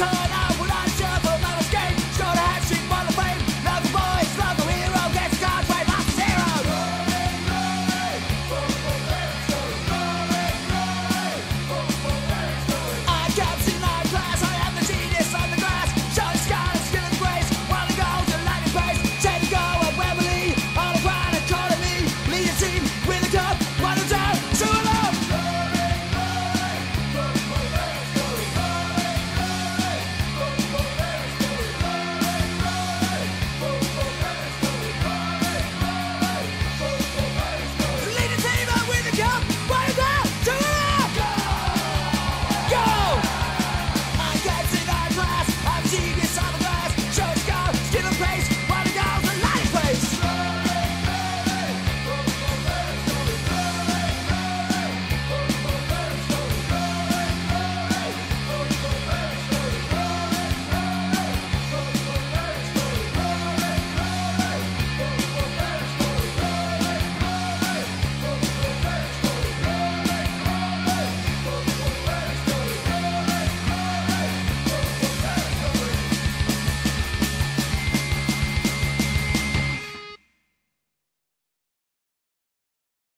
turn